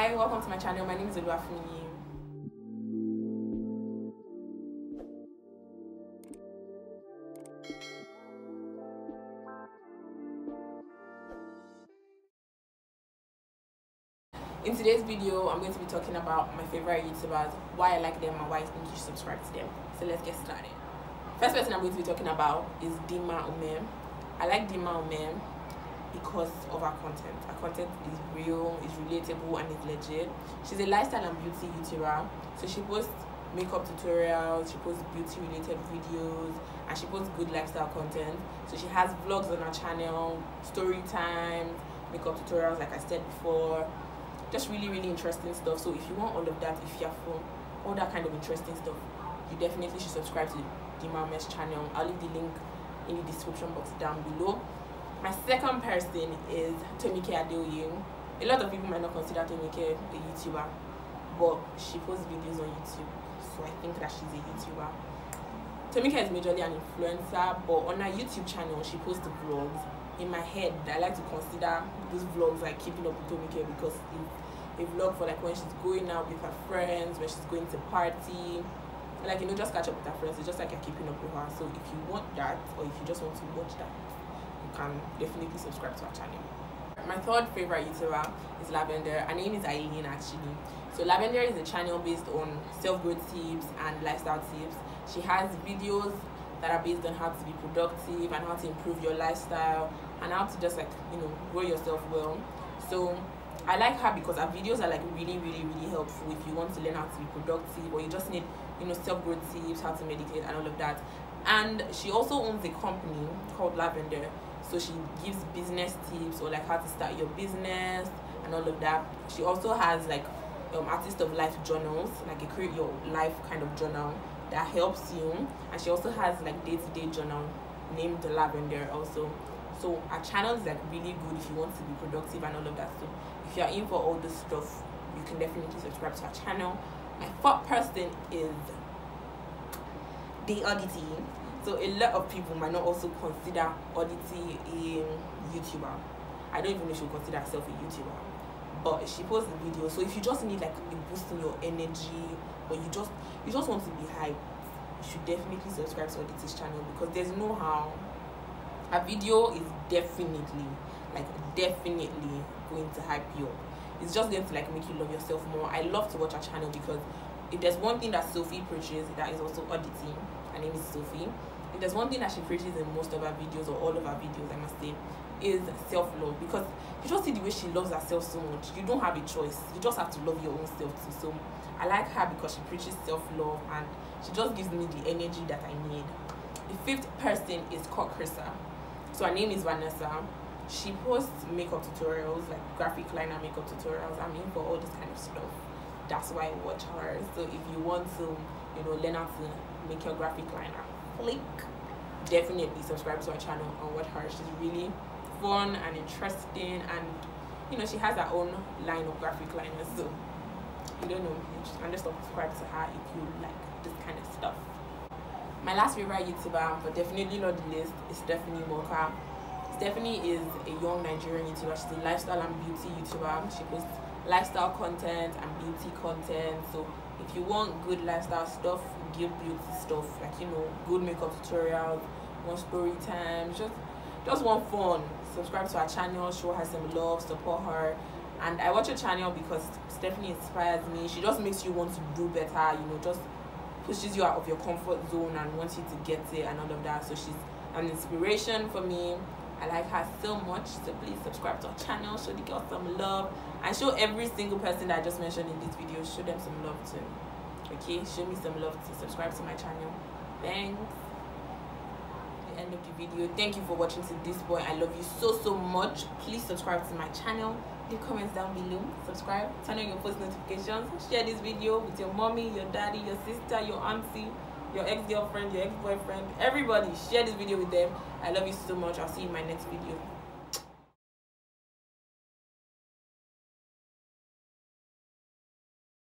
Hi, welcome to my channel. My name is Oluwafumi. In today's video, I'm going to be talking about my favorite YouTubers, why I like them, and why I think you should subscribe to them. So let's get started. First person I'm going to be talking about is Dimma Umeh. I like Dimma Umeh because of her content. Her content is real, is relatable, and is legit. She's a lifestyle and beauty YouTuber, so she posts makeup tutorials, she posts beauty related videos, and she posts good lifestyle content. So she has vlogs on her channel, story times, makeup tutorials, like I said before just really really interesting stuff so if you want all of that if you're for all that kind of interesting stuff you definitely should subscribe to the Mames channel i'll leave the link in the description box down below my second person is Tomike Adeoye. A lot of people might not consider Tomike a YouTuber, but she posts videos on YouTube, so I think that she's a YouTuber. Tomike is majorly an influencer, but on her YouTube channel, she posts vlogs in my head i like to consider those vlogs like keeping up with tomike because a vlog for like when she's going out with her friends when she's going to party like you know just catch up with her friends it's just like you're keeping up with her so if you want that or if you just want to watch that can definitely subscribe to her channel. My third favorite youtuber is Lavendaire. Her name is Aileen actually. So Lavendaire is a channel based on self-growth tips and lifestyle tips. She has videos that are based on how to be productive and how to improve your lifestyle and how to just like you know grow yourself well. So i like her because her videos are like really really really helpful if you want to learn how to be productive or you just need you know self-growth tips how to meditate and all of that. And she also owns a company called Lavendaire so she gives business tips or like how to start your business and all of that. She also has like um, artist of life journals like a create your life kind of journal that helps you. And she also has like day-to-day journal named Lavendaire also. So our channel is like really good if you want to be productive and all of that. So if you're in for all this stuff you can definitely subscribe to our channel. My fourth person is the oddity so a lot of people might not also consider oddity a youtuber. I don't even know if she would consider herself a youtuber but she posts videos so if you just need like a boost in your energy or you just you just want to be hyped you should definitely subscribe to Oddity's channel because there's no how. A video is definitely like definitely going to hype you up. It's just going to like make you love yourself more. I love to watch her channel because if there's one thing that sophie preaches that is also Oddity her name is sophie if there's one thing that she preaches in most of her videos or all of her videos i must say is self-love because you just see the way she loves herself so much you don't have a choice you just have to love your own self too so i like her because she preaches self-love and she just gives me the energy that i need the fifth person is called Cutcreaser. So her name is Vanessa. She posts makeup tutorials, like graphic liner makeup tutorials. I mean, for all this kind of stuff. That's why I watch her. So if you want to, you know, learn how to make your graphic liner click, definitely subscribe to her channel and watch her. She's really fun and interesting and you know she has her own line of graphic liners so you don't know can just subscribe to her if you like this kind of stuff my last favorite YouTuber, but definitely not the least, is Stephanie Moka. Stephanie is a young Nigerian YouTuber. She's a lifestyle and beauty YouTuber. She posts lifestyle content and beauty content. So if you want good lifestyle stuff, good beauty stuff, like you know, good makeup tutorials, want story time, just just want fun. Subscribe to her channel, show her some love, support her. And I watch her channel because Stephanie inspires me. She just makes you want to do better, you know, just pushes you out of your comfort zone and wants you to get it and all of that. So she's an inspiration for me. I like her so much. So please subscribe to our channel, show the girl some love, and show every single person that I just mentioned in this video, show them some love too. Okay, show me some love to subscribe to my channel. Thanks. The end of the video. Thank you for watching to this point. I love you so so much. Please subscribe to my channel leave comments down below subscribe turn on your post notifications share this video with your mommy your daddy your sister your auntie your ex-girlfriend your ex-boyfriend everybody share this video with them. I love you so much. I'll see you in my next video